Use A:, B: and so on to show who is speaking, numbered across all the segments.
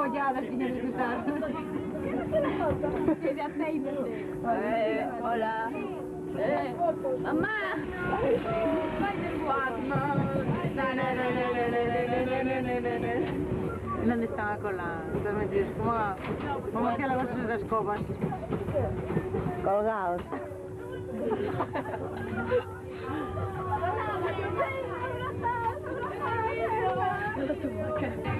A: degollada,
B: señor diputado. Eh, hola. Eh, mamá.
A: ¿Dónde estaba con la... Estas mentiras? ¿Cómo, hacía la cosa de las? Colgados.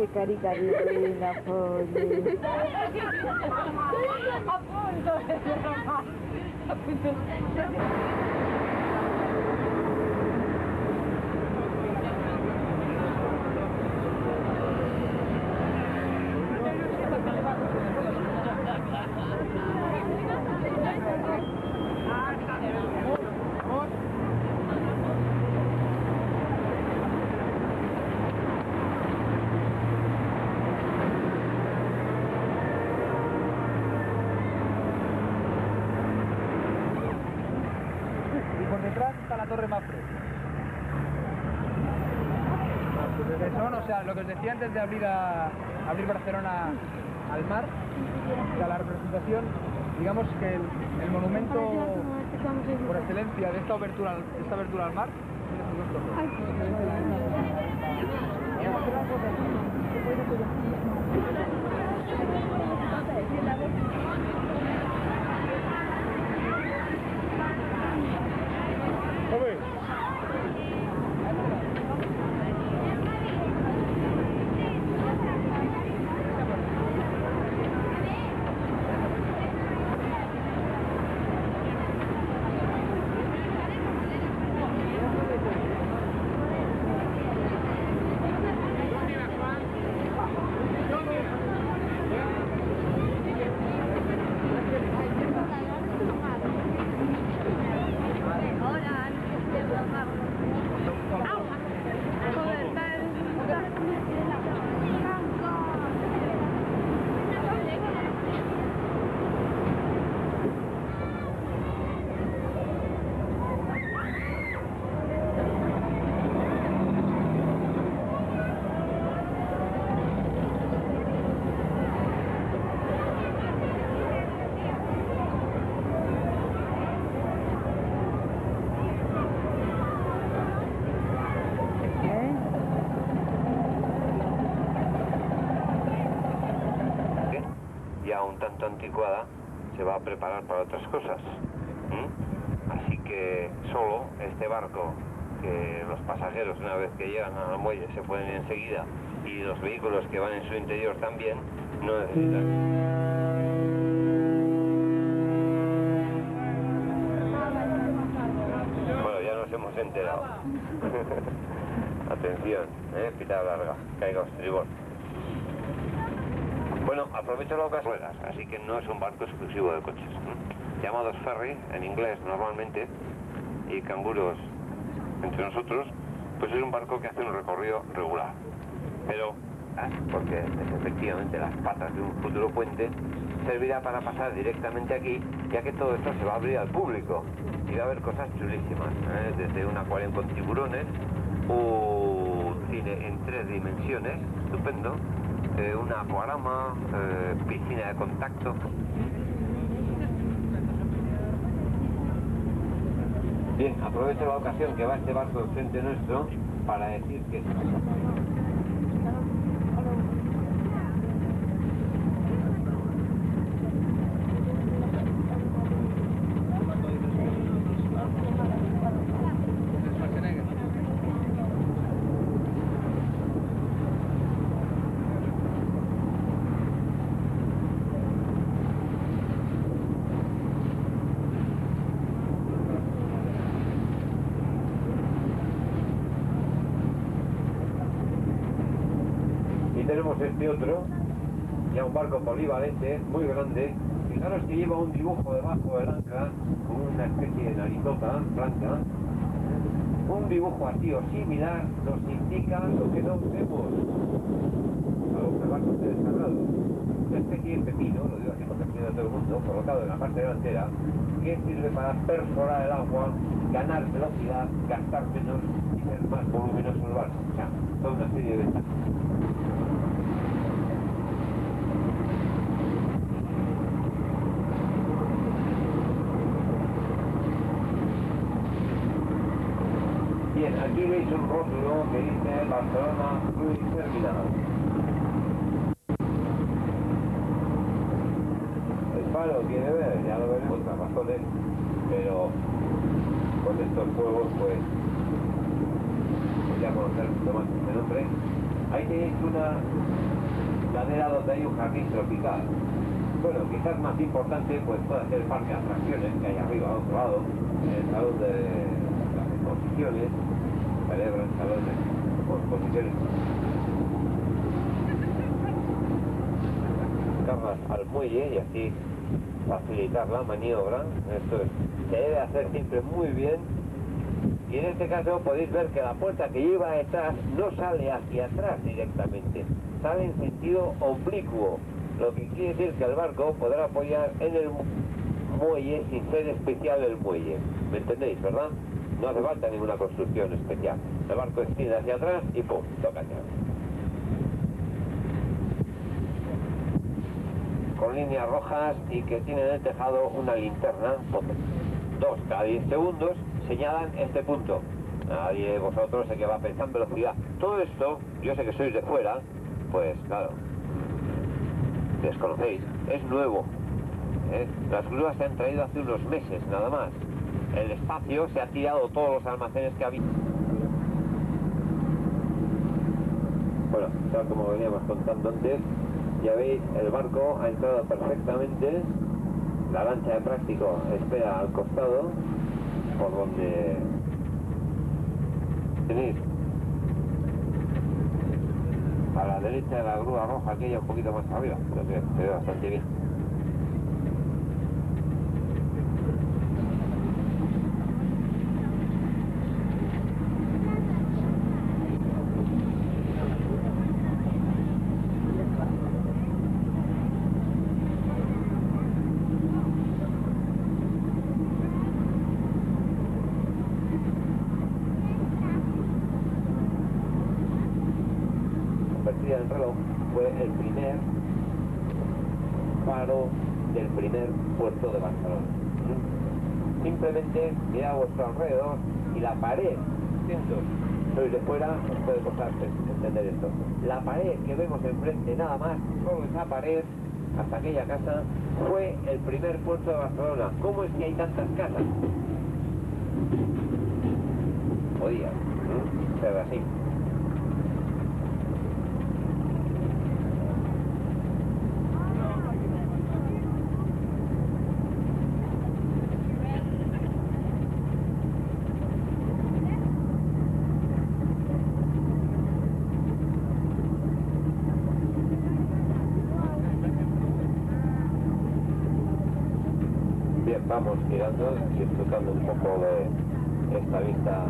A: qué carita
C: divina, pobre. A punto de decía antes de abrir, a, abrir Barcelona al mar, sea, la representación, digamos que el, monumento por excelencia de esta abertura, esta abertura al mar, es esas dos torres.
D: ya un tanto anticuada, se va a preparar para otras cosas. Así que solo este barco, que los pasajeros una vez que llegan al muelle se pueden enseguida, y los vehículos que van en su interior también, no necesitan. Hemos enterado. Atención, ¿eh? pita larga, caiga estribor. Bueno, aprovecho la ocasión, así que no es un barco exclusivo de coches. ¿m? Llamados ferry, en inglés normalmente, y canguros entre nosotros, pues es un barco que hace un recorrido regular. Pero, ah, porque efectivamente las patas de un futuro puente, servirá para pasar directamente aquí, ya que todo esto se va a abrir al público. Y va a haber cosas chulísimas, ¿eh? desde un acuario con tiburones, un cine en tres dimensiones, estupendo, eh, un acuarama, eh, piscina de contacto. Bien, aprovecho la ocasión que va este barco enfrente nuestro para decir que... tenemos este otro, ya un barco polivalente, muy grande. Fijaros que lleva un dibujo debajo del ancla, con una especie de narizota blanca. Un dibujo así o similar nos indica lo que no vemos. El barco esté descargado. Una especie de pepino, lo digo así estoy de todo el mundo, colocado en la parte delantera, que sirve para perforar el agua, ganar velocidad, gastar menos y ser más voluminoso el barco. O sea, toda una serie de ventajas. Bien, aquí veis un rótulo que dice Barcelona Cruise Terminal. El palo tiene ver, ya lo veremos por razones, pero con estos juegos pues, pues ya conocer mucho más este nombre. Ahí tenéis una ladera donde hay un jardín tropical. Bueno, quizás más importante pues puede ser el parque de atracciones que hay arriba, al otro lado, el salón de las exposiciones, celebran salones con exposiciones. Cargas al muelle y así facilitar la maniobra. Esto es, se debe hacer siempre muy bien. Y en este caso podéis ver que la puerta que lleva detrás no sale hacia atrás directamente, sale en sentido oblicuo, lo que quiere decir que el barco podrá apoyar en el muelle sin ser especial el muelle. ¿Me entendéis, verdad? No hace falta ninguna construcción especial. El barco estira hacia atrás y ¡pum! toca atrás. Con líneas rojas y que tiene en el tejado una linterna. Dos cada 10 segundos señalan este punto. Nadie de vosotros sé que va a pensar en velocidad. Todo esto, yo sé que sois de fuera, pues claro, desconocéis. Es nuevo. ¿eh? Las grúas se han traído hace unos meses, nada más. El espacio se ha tirado todos los almacenes que había. Bueno, tal como veníamos contando antes, ya veis, el barco ha entrado perfectamente. La lancha de práctico espera al costado, por donde tenéis a la derecha de la grúa roja, aquella un poquito más arriba, pero que se ve bastante bien. convertida en reloj fue el primer faro del primer puerto de Barcelona. ¿Mm? Simplemente mirad a vuestro alrededor y la pared, atentos, sois de fuera, os puede costar entender esto. La pared que vemos enfrente nada más, solo esa pared, hasta aquella casa, fue el primer puerto de Barcelona. ¿Cómo es que hay tantas casas? Podía ¿no? ser así. Bien, girando y disfrutando un poco de esta vista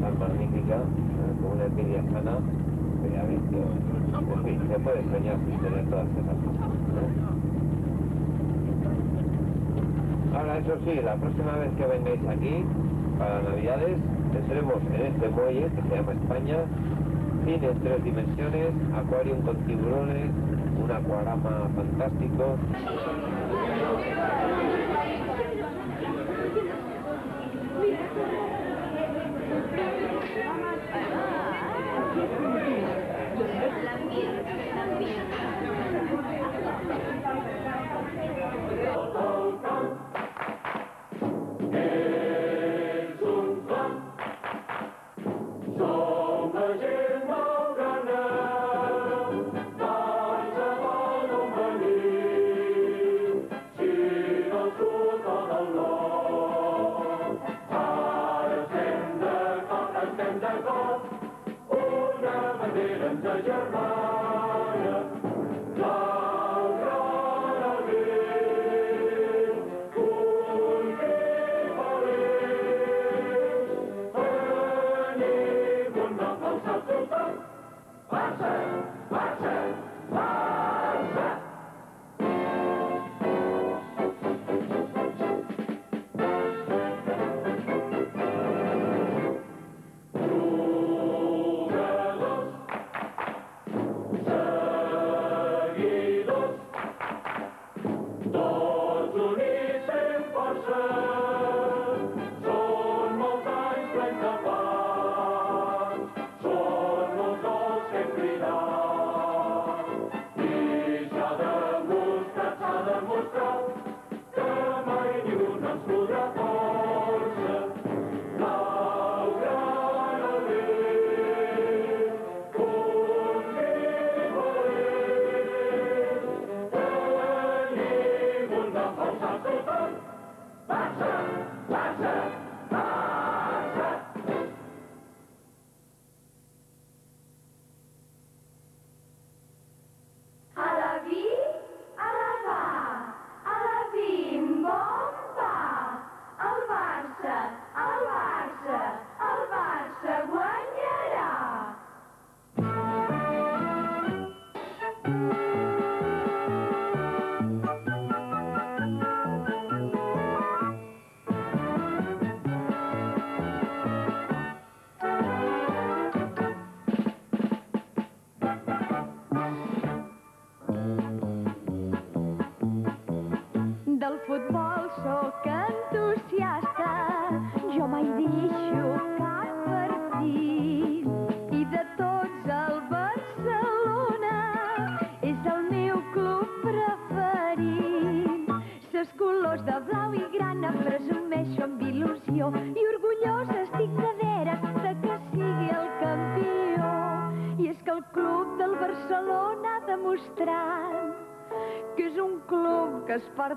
D: tan magnífica, eh, con una envidia sana, que ya que, en fin, se puede soñar sin tener todas esas cosas. Ahora, eso sí, la próxima vez que vengáis aquí, para Navidades, tendremos en este muelle, que se llama España, cine en tres dimensiones, acuario con tiburones, un acuarama fantástico.
B: Una bandera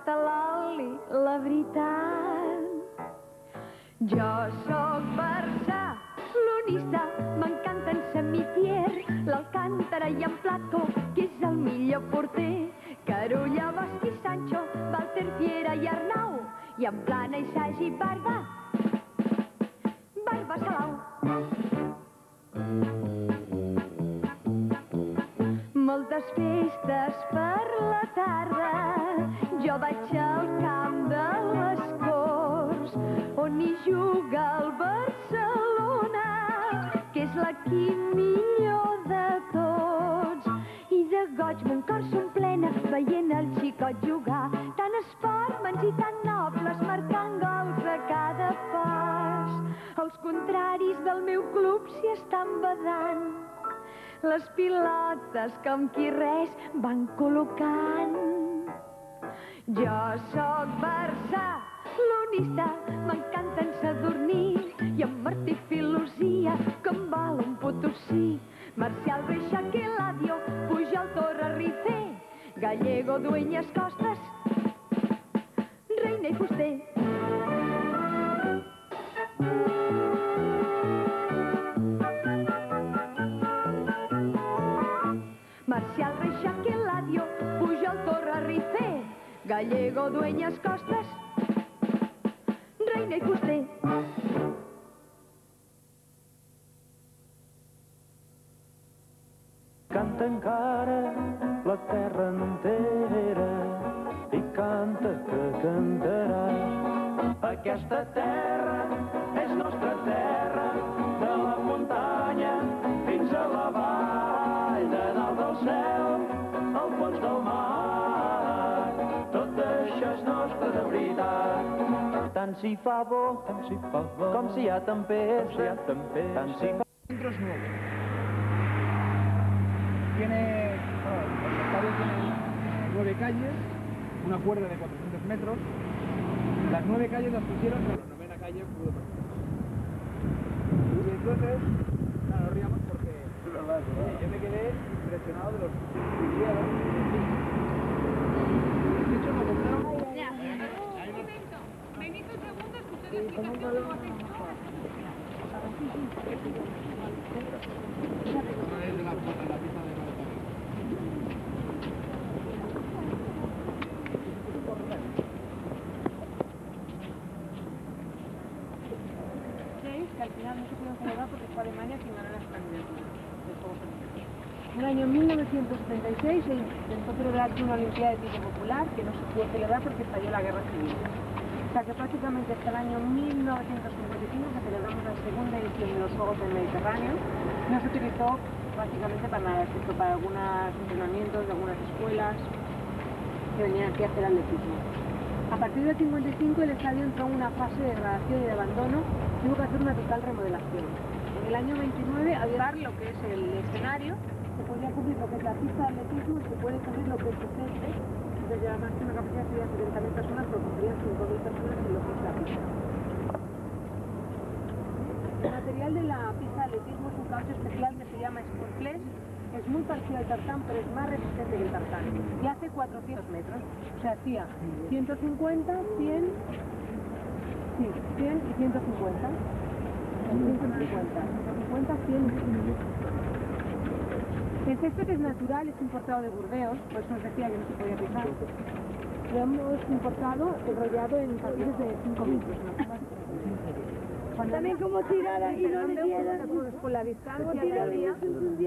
E: que es porta a l'oli, la veritat. Jo sóc barcelonista, m'encanta en Samitier, l'Alcántara i en Plató, que és el millor porter. Carulla, Bosch i Sancho, Walter Fiera i Arnau, i en Plana i Sagi Barba, Barba Salau. Moltes festes per la tarda, del meu club s'hi estan badant les pilotes com qui res van col·locant. Jo sóc barcelonista, m'encanta en Sadurní i en Martí Filosia, com val un potosí. Marcial i Ladio, Pujol Torre Rifé, Gallego, Dueñas, Costes, Reina i Fuster. Marcial Gallego, Dueñas, Costes, Reina i Fuster.
F: Canta encara la terra entera i canta que cantaràs. Aquesta terra és nostra terra, de la muntanya fins a la vall, de dalt del cel Tant si fa bo, tant si fa bo, com si hi ha tempesta, com si hi ha tempesta, tant si fa
C: Centros nuevos. Tiene, bueno, los estadios tienen eh, nueve calles, una cuerda de 400 metros. Las nueve calles las pusieron, pero la novena calle pudo. Y entonces, claro, nos ríamos porque yo me quedé impresionado de los vidrieros. De hecho, me compraron
A: 1976 se intentó celebrar una Olimpiada de tipo popular que no se pudo celebrar porque estalló la guerra civil. Sea que prácticamente hasta el año 1955 que celebramos la segunda edición de los Juegos del Mediterráneo no se utilizó prácticamente para nada, excepto para algunos entrenamientos de algunas escuelas que venían aquí a hacer atletismo. A partir del 55 el estadio entró en una fase de degradación y de abandono y hubo que hacer una total remodelación. En el año 29 había dar lo que es el escenario, se podía cubrir lo que es la pista de atletismo y se puede cubrir lo que es el césped. La máxima capacidad sería 70.000 personas, pero cubrían 5.000 personas en lo que es la pista. El material de la pista de atletismo es un caucho especial que se llama Sportflex. Es muy parecido al tartán, pero es más resistente que el tartán. Y hace 400 metros. O sea, hacía 150, 100, sí, 100 y 150. 150, 150, 100 El césped es natural, es importado de Burdeos, por eso os decía que no se podía pisar. Lo hemos importado enrollado en paquetes de 5 metros. También como tirada y no le dieran. Por la distancia que había,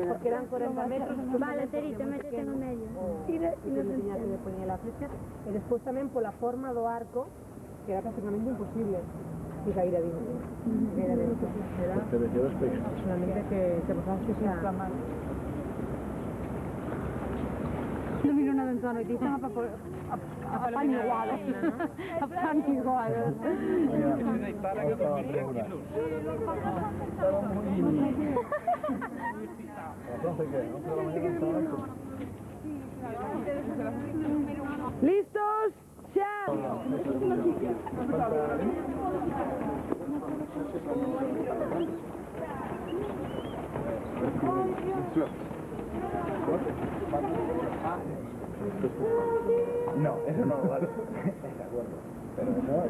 A: porque eran 40 metros.
G: Vale, Terito, métete en medio.
A: Tira y no tenía que le ponía la flecha. Y después también por la forma do arco, que era prácticamente imposible que caíra bien. Era de solamente que te pasabas que se inflamara. millones d'antonotis, a, pa- a, a pan igual. A pan igual.
H: ¿Listos? ¡Ya!
I: No, eso no vale. De acuerdo. Pero no.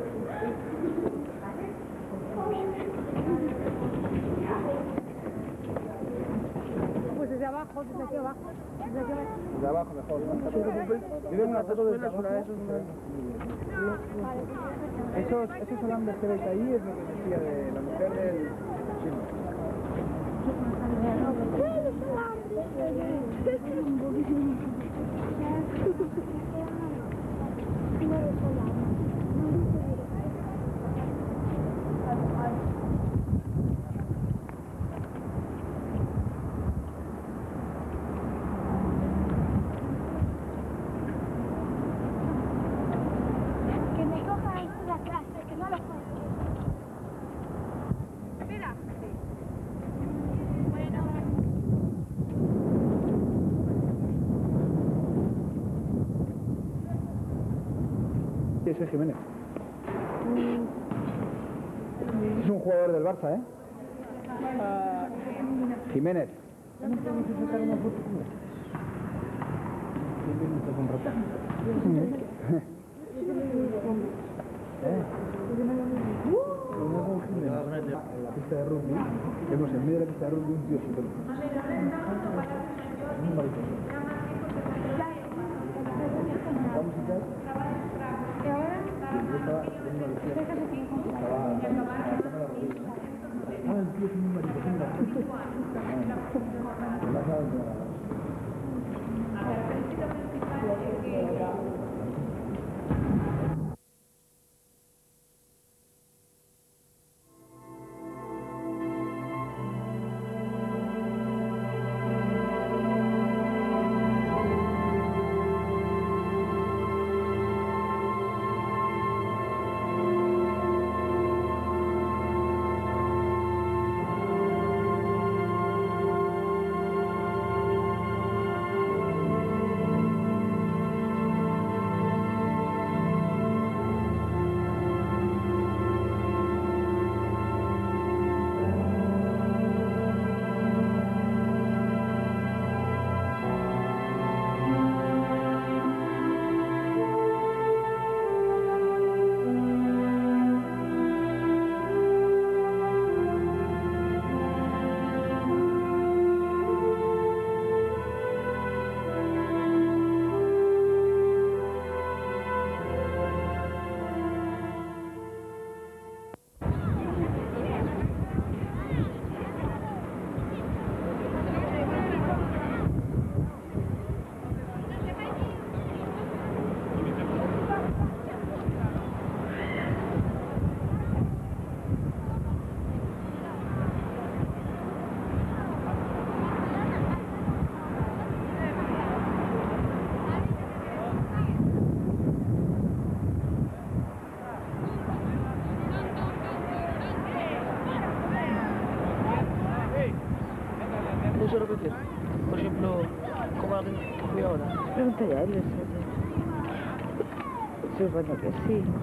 A: Pues desde abajo, desde aquí abajo. Desde aquí abajo.
I: De abajo mejor. Miren una foto de esos. Esos, esos alambres que veis ahí es lo que decía de la mujer del chino.
A: 你不要那么
I: 快，我。Jiménez. Es un jugador del Barça, ¿eh? Jiménez. En la pista de rugby, vemos en medio de la pista de rugby un tío súper. Muy mariposo. La música. Yo estaba en
J: ahora.
H: Pregúntale a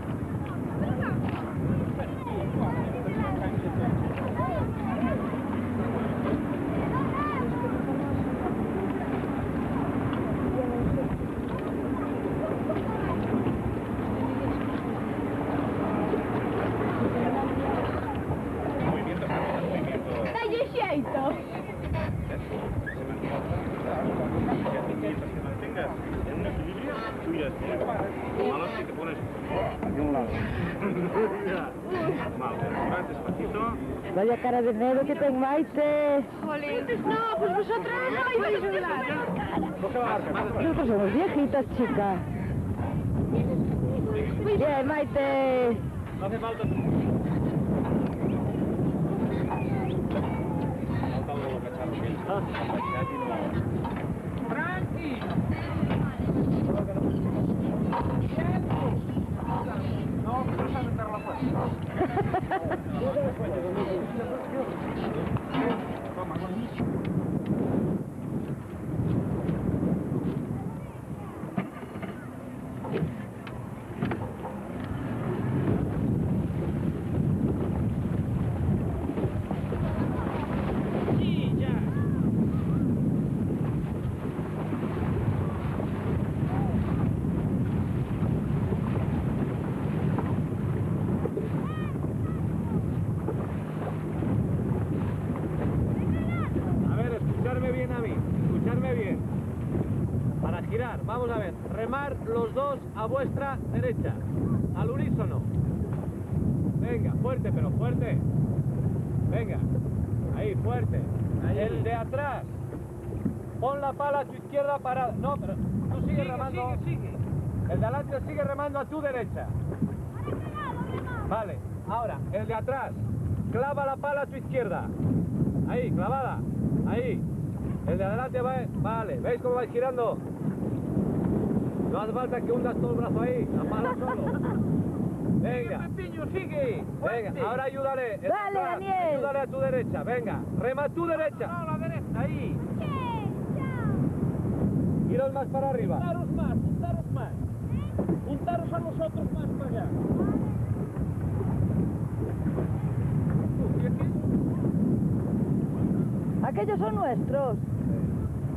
H: cara de miedo que ten Maite.
A: No, pues vosotros no vais a ayudar.
H: Nosotros somos viejitas, chica. Bien, Maite.
K: A Ну, он совершенно тормозит. Sigue. El de adelante sigue remando a tu derecha. Vale, ahora, el de atrás, clava la pala a tu izquierda. Ahí, clavada. Ahí. El de adelante va. Vale, ¿veis cómo vais girando? No hace falta que hundas todo el brazo ahí, la pala solo. Venga. sigue. Venga, ahora ayúdale.
B: Dale, Daniel.
K: Ayúdale a tu derecha, venga. Rema a tu derecha.
C: No, la derecha, ahí.
K: Giros más para arriba.
H: Juntaros más, juntaros más. Juntaros a nosotros más para allá.
B: Aquellos son nuestros.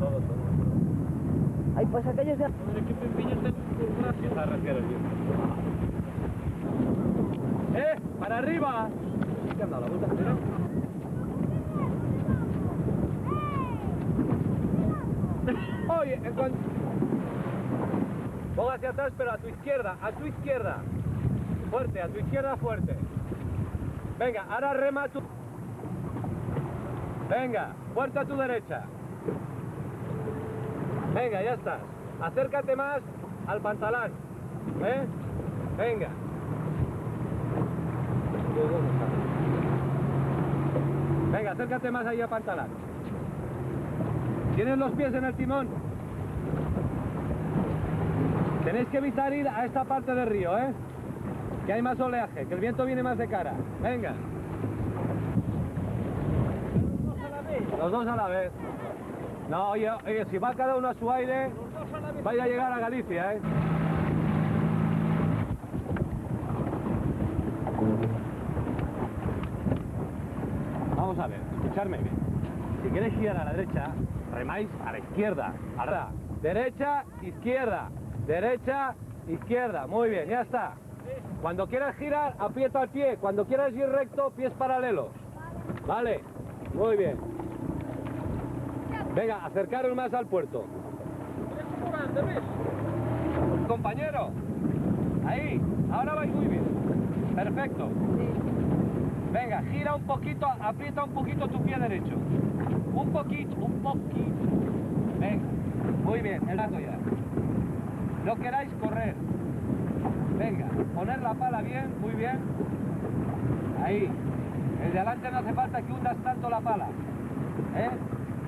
K: Todos son.
B: Ay, pues aquellos
K: yo. ¡Eh! ¡Para arriba! ¿Qué han dado la vuelta? Oye, en cuanto... Ponga hacia atrás, pero a tu izquierda, a tu izquierda. Fuerte, a tu izquierda fuerte. Venga, ahora rema a tu... Venga, fuerte a tu derecha. Venga, ya estás. Acércate más al pantalón. ¿Eh? Venga. Venga, acércate más ahí al pantalón. ¿Tienes los pies en el timón? Tenéis que evitar ir a esta parte del río, ¿eh? Que hay más oleaje, que el viento viene más de cara. Venga. Los dos a la vez. No, oye, si va cada uno a su aire, vaya a llegar a Galicia, ¿eh? Vamos a ver, escucharme bien. Si queréis girar a la derecha, remáis a la izquierda. Ahora, derecha, izquierda. Derecha, izquierda. Muy bien, ya está. Cuando quieras girar, aprieta el pie. Cuando quieras ir recto, pies paralelos. Vale, muy bien. Venga, acercaros más al puerto. Compañero, ahí, ahora vais muy bien. Perfecto. Venga, gira un poquito, aprieta un poquito tu pie derecho. Un poquito, un poquito. Venga, muy bien, el dato ya. No queráis correr. Venga, poner la pala bien, muy bien. Ahí. El de adelante no hace falta que hundas tanto la pala. ¿Eh?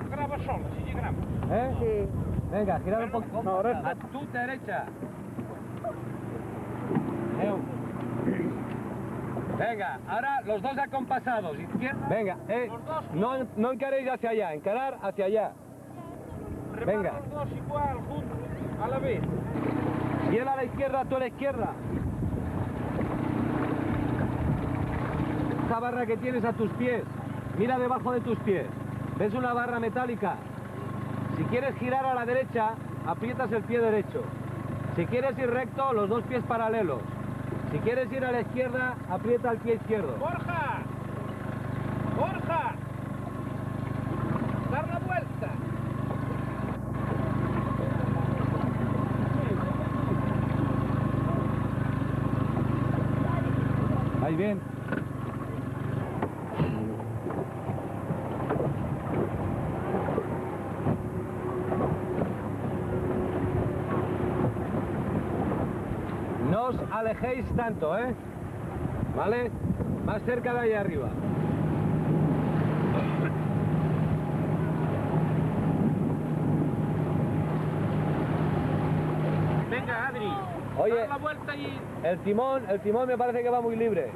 C: Graba solo, si llegamos.
K: ¿Eh?
B: Sí.
K: Venga, girar un poquito.
C: No,
K: a tu derecha. Eu. Venga, ahora los dos acompasados. Izquierda. Venga, eh,
C: Los dos.
K: no, no encaréis hacia allá, encarar hacia allá. Venga.
C: Remar los dos igual, juntos, a la vez.
K: Y a la izquierda, tú a la izquierda. Esa barra que tienes a tus pies, mira debajo de tus pies. ¿Ves una barra metálica? Si quieres girar a la derecha, aprietas el pie derecho. Si quieres ir recto, los dos pies paralelos. Si quieres ir a la izquierda, aprieta el pie izquierdo.
C: ¡Borja! ¡Dar la vuelta!
K: Ahí bien. No os alejéis tanto, ¿eh? ¿Vale? Más cerca de ahí arriba. Oye,
H: Dar la vuelta y...
K: el timón, el timón me parece que va muy libre.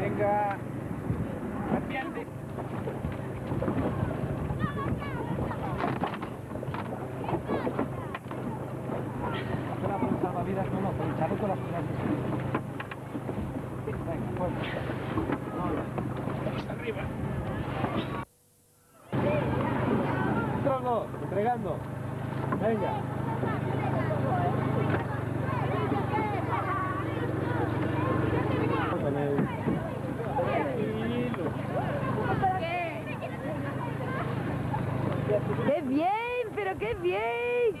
H: Venga. Atiende. No la pones salvavidas, no, no, con el chaleco las pones. Venga, fuerte. Vamos arriba.
K: Trono, entregando. Venga. Con el-
E: ¡Qué bien! ¡Pero qué bien!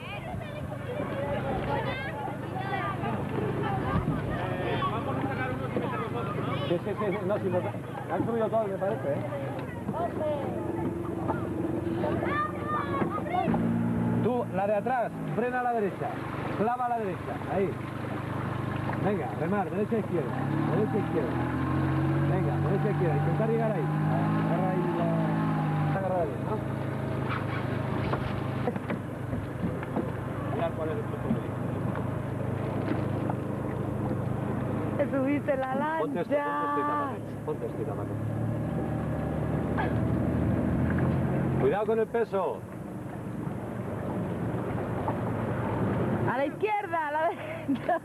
K: Sí, sí, sí, sí, no, si lo han subido todos, me parece, ¿eh? Tú, la de atrás, frena a la derecha, clava a la derecha, ahí. Venga, remar, derecha a izquierda, derecha a izquierda. Venga, derecha a izquierda, intentar llegar ahí. Agarra ahí la... Está agarrada bien, ¿no? Mirad cuál es el punto medio.
E: Te subiste la
K: Ponte esto, ponte esto
E: lancha.
K: Ponte esto. Cuidado con el peso.
E: A la izquierda, a la derecha.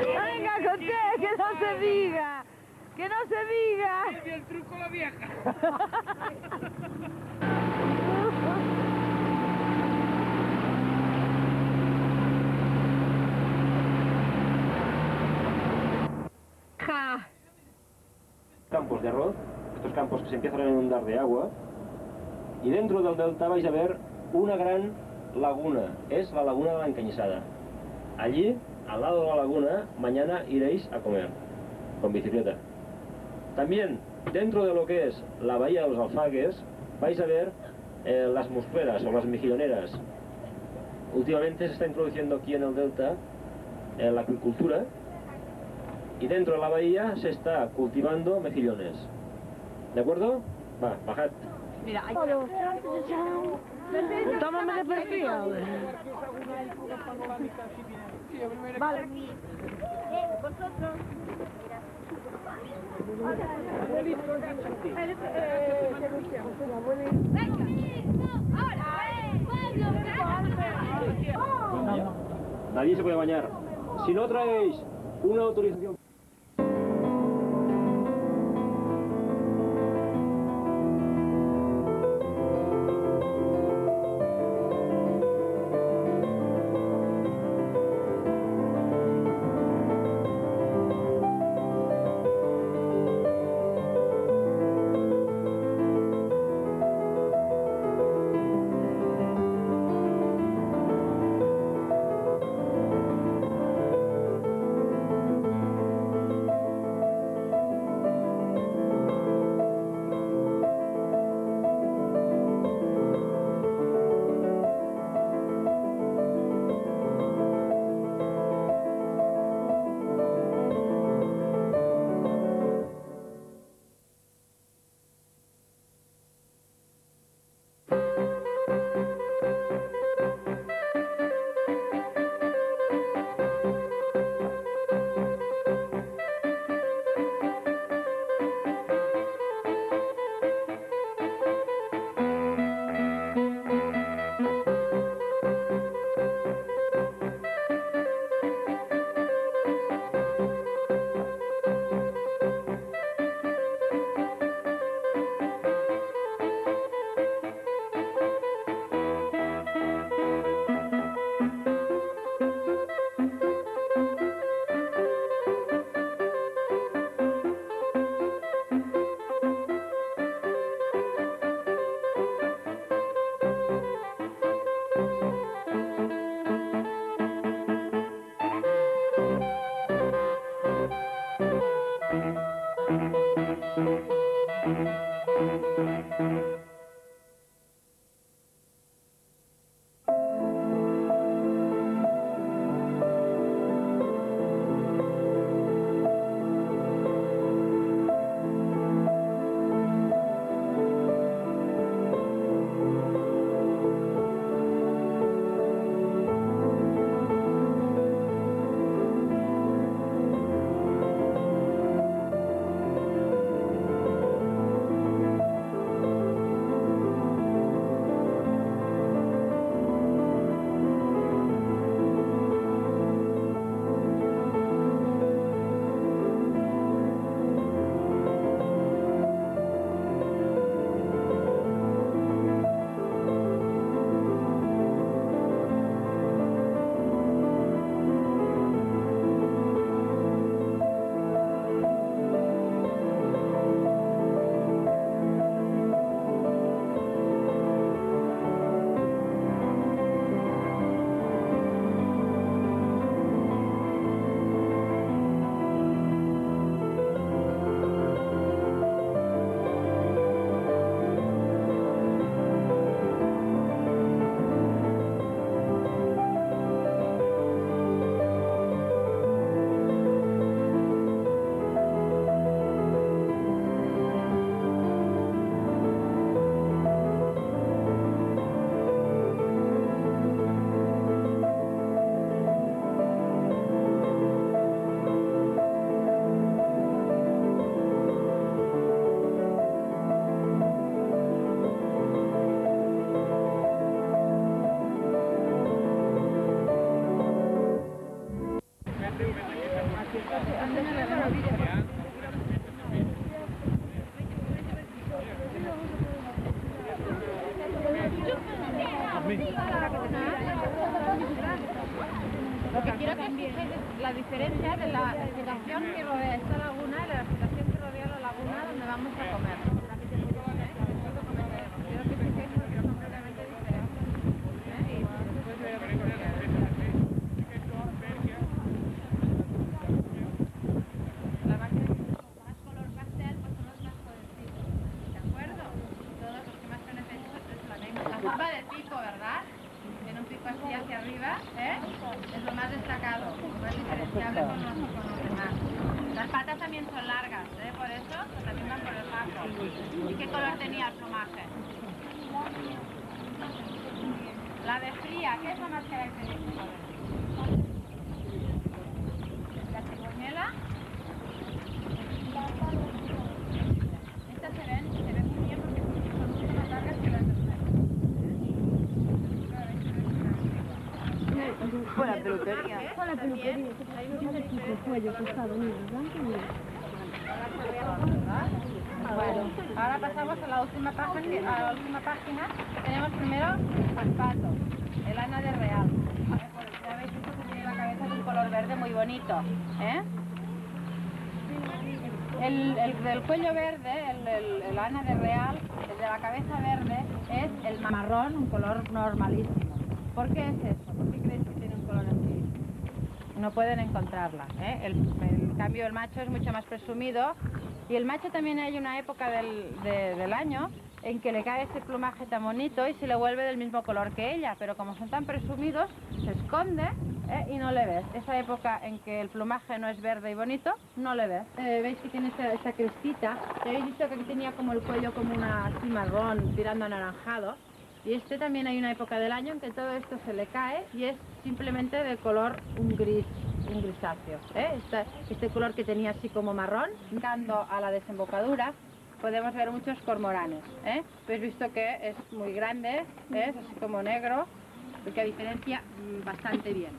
E: Venga, José, que no se diga. Que no se diga.
H: El truco la vieja.
E: Ja.
L: campos de arroz, estos campos que se empiezan a inundar de agua, y dentro del delta vais a ver una gran laguna, es la laguna de la Encañizada. Allí, al lado de la laguna, mañana iréis a comer, con bicicleta. También, dentro de lo que es la bahía de los alfagues, vais a ver eh, las muscleras o las mejilloneras. Últimamente se está introduciendo aquí en el delta eh, la acuicultura, y dentro de la bahía se está cultivando mejillones. ¿De acuerdo? Va, bajad.
J: Tómame de perfil.
E: Vale.
L: Nadie se puede bañar. Si no traéis una autorización quiero que fijéis
M: la diferencia de la vegetación que rodea esta laguna y la vegetación que rodea la laguna donde vamos a comer. Bueno, ahora pasamos a la última página. Página tenemos primero al pato, el ana de real. Ya veis que tiene la cabeza de un color verde muy bonito, ¿eh? El, el del cuello verde, el, el, el ana de real, el de la cabeza verde, es el marrón, un color normalísimo. ¿Por qué es eso? ¿Por qué creéis que tiene un color así? no pueden encontrarla. ¿eh? En cambio, el macho es mucho más presumido y el macho también hay una época del, de- del año en que le cae ese plumaje tan bonito y se le vuelve del mismo color que ella, pero como son tan presumidos, se esconde ¿eh? y no le ves. Esa época en que el plumaje no es verde y bonito, no le ves. Eh, Veis que tiene esta, esta crestita. Ya habéis visto que aquí tenía como el cuello como una así tirando anaranjado. Y este también hay una época del año en que todo esto se le cae y es simplemente de color un gris, un grisáceo. ¿eh? Este, este color que tenía así como marrón, llegando a la desembocadura, podemos ver muchos cormoranes. Habéis visto que es muy grande, es así como negro, que diferencia mm, bastante bien.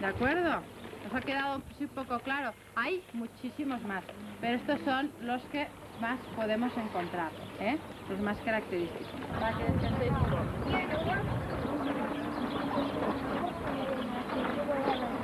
M: ¿De acuerdo? ¿Os ha quedado sí, poco claro? Hay muchísimos más, pero estos son los que más podemos encontrar, ¿eh? los más característicos. Para que descanséis un poco.
J: Aquí vamos a una bicicleta.
B: Ya he visto cuál es.
J: Entonces tengo las instrucciones. Oye, pasa mucho. Entonces viene este solcito y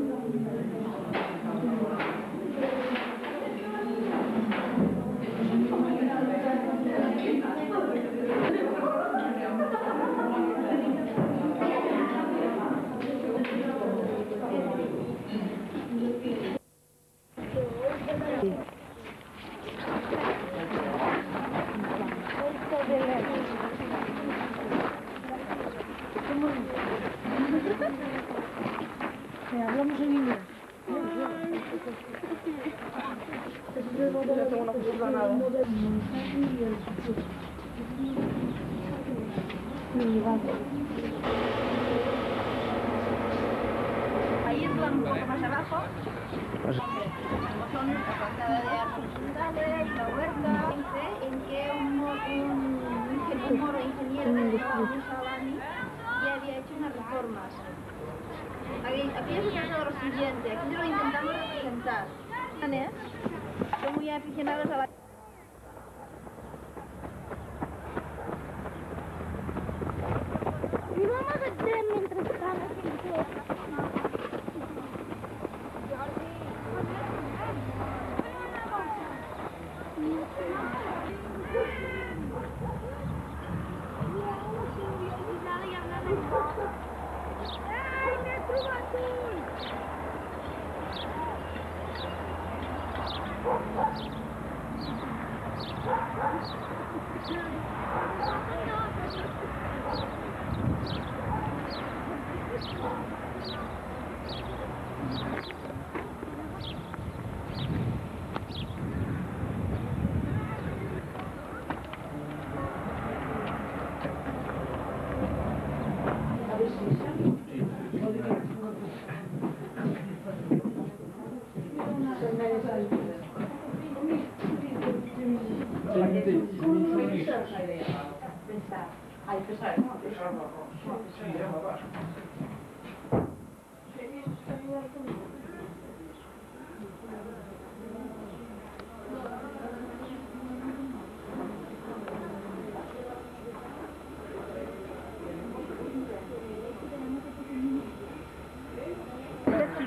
J: hablamos en inglés.
A: Ya tengo una cosa ganada.
M: Ahí es un poco más abajo. Son la plantada de árboles frutales, la huerta. En que un, un, ingeniero llamaba Musa Bani ya había hecho unas reformas. Aquí, es lo siguiente, aquí lo intentamos representar. Son muy aficionados a la...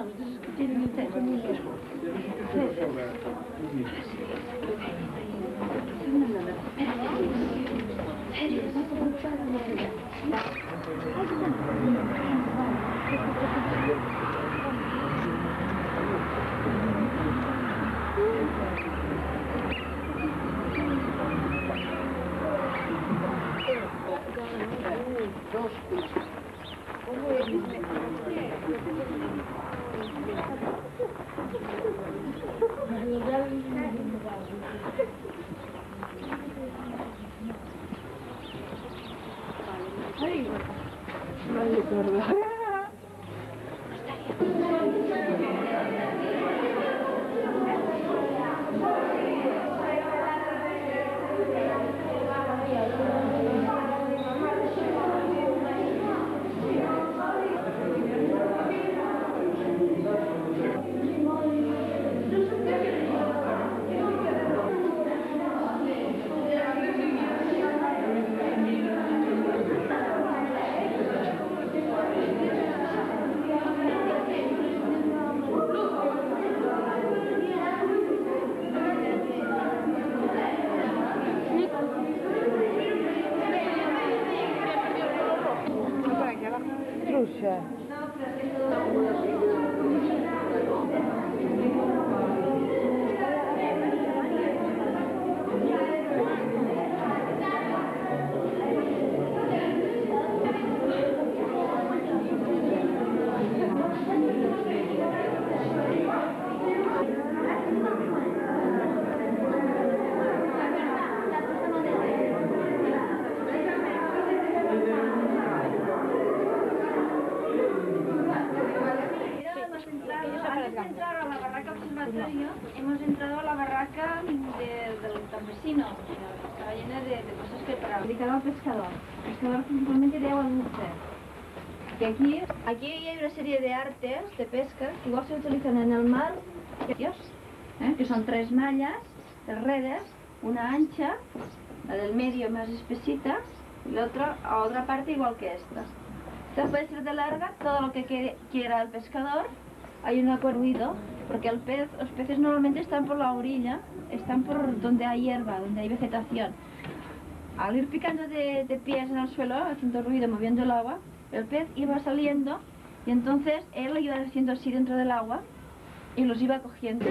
J: pacto de escuchar. No sabes,
B: tres mallas, tres redes, una ancha, la del medio más espesita, y la otra a otra parte igual que esta. Esta puede ser de larga, todo lo que quiera el pescador. Hay un acuerdo, porque el pez, los peces normalmente están por la orilla, están por donde hay hierba, donde hay vegetación. Al ir picando de, de pies en el suelo, haciendo ruido, moviendo el agua, el pez iba saliendo y entonces él lo iba haciendo así dentro del agua y los iba cogiendo.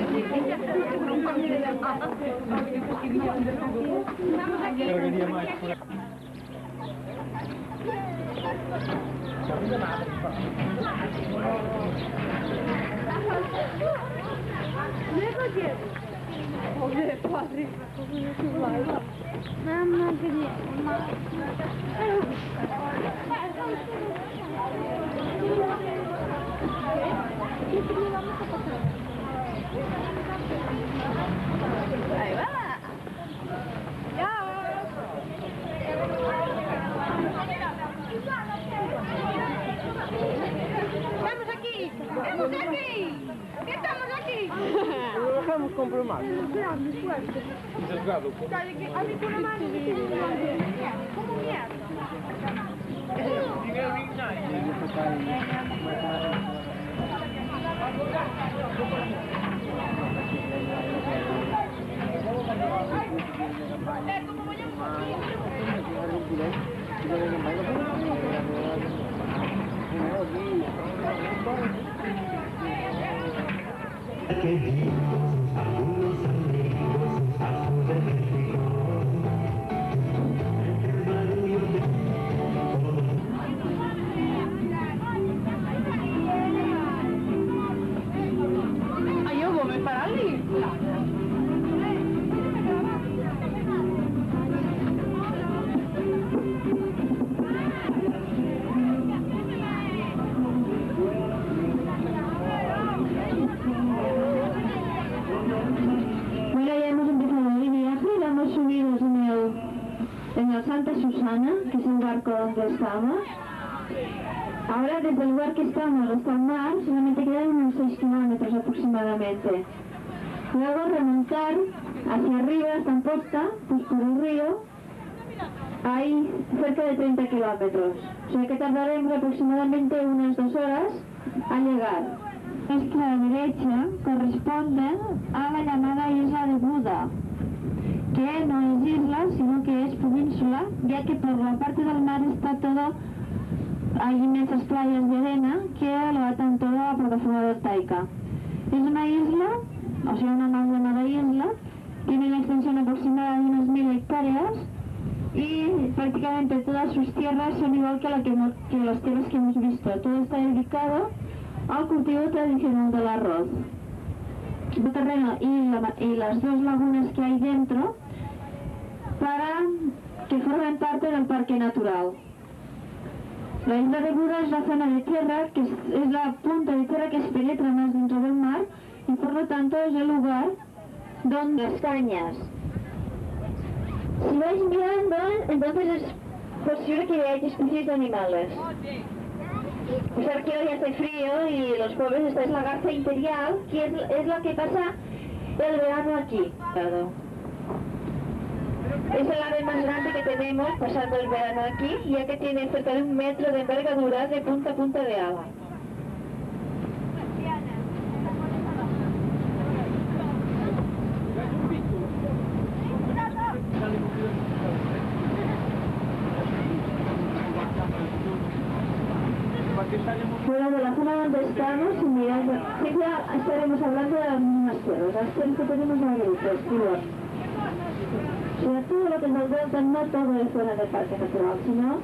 J: Mamma quería, mamá.
B: Ahí va.
A: ¡Estamos aquí! ¡Estamos aquí! ¡Estamos aquí!
C: Lo dejamos compromar. Sesgado.
A: Dale, que a mí con la mano me tiene ¿Cómo
F: Que Deus, amor.
B: Estamos. Ahora desde el lugar que estamos hasta el mar solamente quedan unos 6 kilómetros aproximadamente. Luego remontar hacia arriba hasta en Posta, pues por el río, hay cerca de 30 kilómetros. O sea que tardaremos aproximadamente unas dos horas a llegar. Nuestra derecha corresponde a la llamada isla de Buda, que no es isla, sino que es península, ya que por la parte del mar está todo, hay inmensas playas de arena que lo atan todo a plataforma voltaica. Es una isla, o sea, una mal llamada isla, tiene una extensión aproximada de unas mil hectáreas y prácticamente todas sus tierras son igual que, la las tierras que hemos visto. Todo está dedicado al cultivo tradicional del arroz. El terreno y, la- y las dos lagunas que hay dentro para que formen parte del parque natural. La isla de Buda es la zona de tierra, que es, la punta de tierra que se penetra más dentro del mar y por lo tanto es el lugar donde las cañas. Si vais mirando, entonces es posible que veáis especies de animales. Pues aquí hoy hace frío y los pobres, esta es la garza imperial, que es, es la que pasa el verano aquí. Es el ave más grande que tenemos pasando el verano aquí, ya que tiene cerca de un metro de envergadura de punta a punta de ala. Fuera de la zona donde estamos y mirando, siempre estaremos hablando de las mismas tierras, las que tenemos en el O sea, todo lo que nos delta no todo es zona del parque natural, sino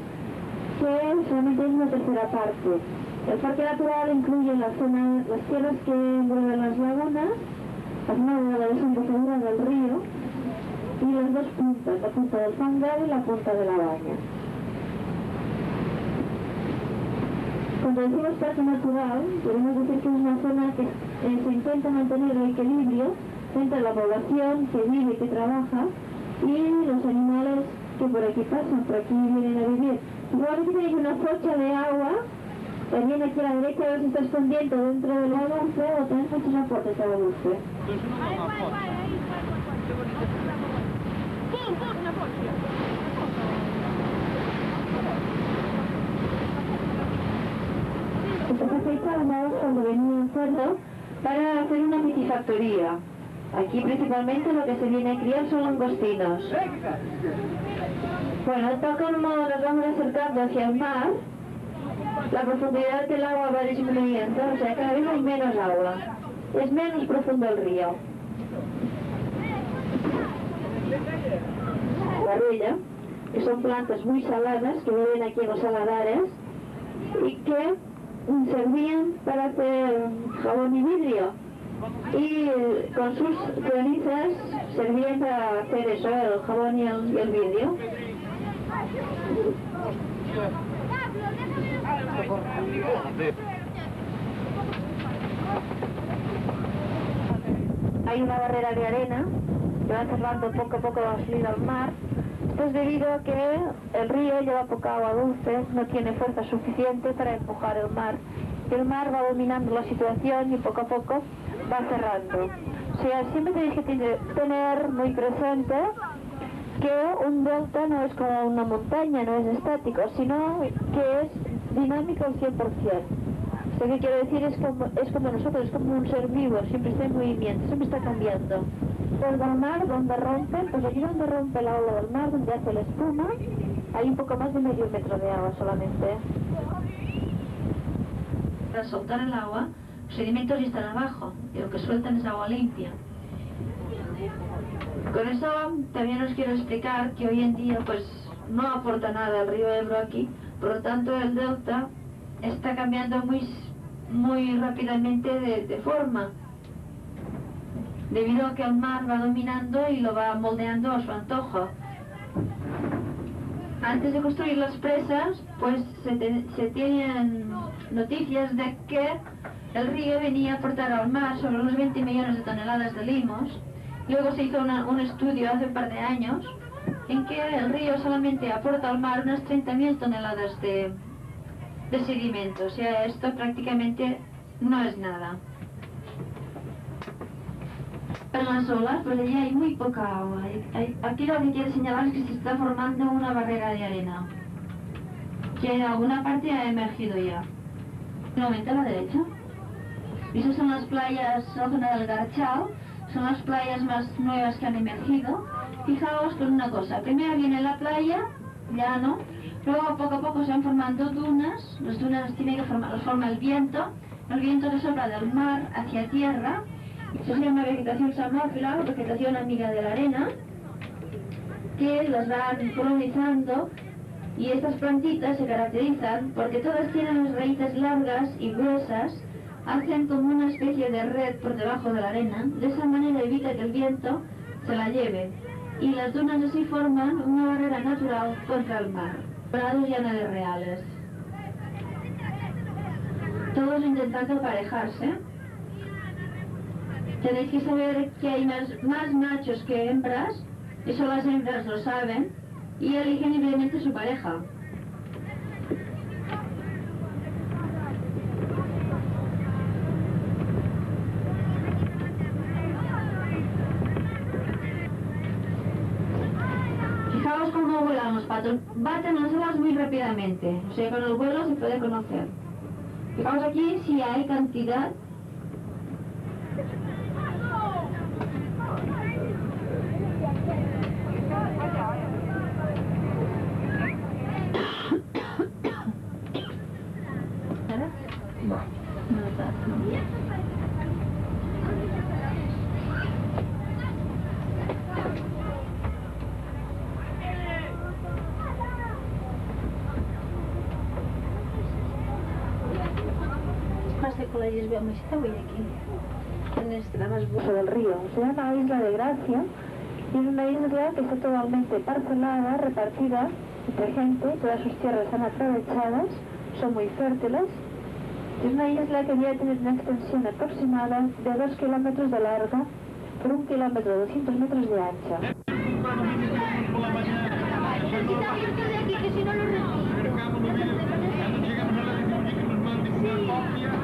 B: que es una tercera parte. El parque natural incluye la zona, las tierras que envuelven las lagunas, la zona de la desembocadura del río y las dos puntas, la punta del fangal y la punta de la baña. Cuando decimos parque natural, queremos decir que es una zona que eh, se intenta mantener el equilibrio entre la población que vive y que trabaja y los animales que por aquí pasan, por aquí vienen a vivir. Igualmente tenéis una focha de agua, también aquí a la derecha a ver si está escondiendo dentro del agua o tenéis muchos aportes a la dulce. Esta fecha la cuando venía en cerdo para hacer una piscifactoría. Aquí principalmente lo que se viene a criar son langostinos. Bueno, tal como nos vamos acercando hacia el mar, la profundidad del agua va disminuyendo, o sea, cada vez hay menos agua. Es menos profundo el río. La ruella, que son plantas muy saladas que viven aquí en los saladares y que servían para hacer jabón y vidrio y eh, con sus cenizas servían para hacer eso, el jabón y el, el vidrio. Hay una barrera de arena que va cerrando poco a poco la salida al mar. Esto es debido a que el río lleva poca agua dulce, no tiene fuerza suficiente para empujar el mar. Y el mar va dominando la situación y poco a poco va cerrando. O sea, siempre tenéis que tener- muy presente que un delta no es como una montaña, no es estático, sino que es dinámico al 100%. Esto que quiero decir es como, es como nosotros, es como un ser vivo, siempre está en movimiento, siempre está cambiando. Desde el mar, donde rompe, pues aquí donde rompe la ola del mar, donde hace la espuma, hay un poco más de medio metro de agua solamente. Para soltar el agua, los sedimentos están abajo, y lo que sueltan es agua limpia. Con eso también os quiero explicar que hoy en día pues no aporta nada el río Ebro aquí, por lo tanto el delta está cambiando muy, muy rápidamente de, de forma, debido a que el mar va dominando y lo va moldeando a su antojo. Antes de construir las presas, pues se, te- se tienen noticias de que el río venía a aportar al mar sobre unos 20 millones de toneladas de limos. Luego se hizo un estudio hace un par de años en que el río solamente aporta al mar unas 30.000 toneladas de, de sedimento. O sea, esto prácticamente no es nada. En las olas, pues allí hay muy poca agua. Aquí lo que quiero señalar es que se está formando una barrera de arena, que en alguna parte ha emergido ya. Nuevamente a la derecha. Esas son las playas, la zona del Garchal, son las playas más nuevas que han emergido. Fijaos con una cosa, primero viene la playa, llano, luego poco a poco se van formando dunas, las dunas las tiene que formar, las forma el viento, el viento que sopla del mar hacia tierra, se llama vegetación samófila, vegetación amiga de la arena, que las van colonizando y estas plantitas se caracterizan porque todas tienen las raíces largas y gruesas, hacen como una especie de red por debajo de la arena, de esa manera evita que el viento se la lleve. Y las dunas así forman una barrera natural contra el mar, prados y de reales. Todos intentando emparejarse. Tenéis que saber que hay más, más machos que hembras, eso las hembras lo saben, y eligen libremente su pareja. Baten las alas muy rápidamente. O sea, con el vuelo se puede conocer. Fijaos aquí si hay cantidad.
N: Entonces veamos esta huella aquí. En este, la más buena del río. Se llama Isla de Gracia y es una isla que está totalmente parcelada, repartida entre gente, todas sus tierras están aprovechadas, son muy fértiles. Es una isla que debe tener una extensión aproximada de 2 kilómetros de larga por 1 kilómetro 200 metros de
B: ancho. Sí.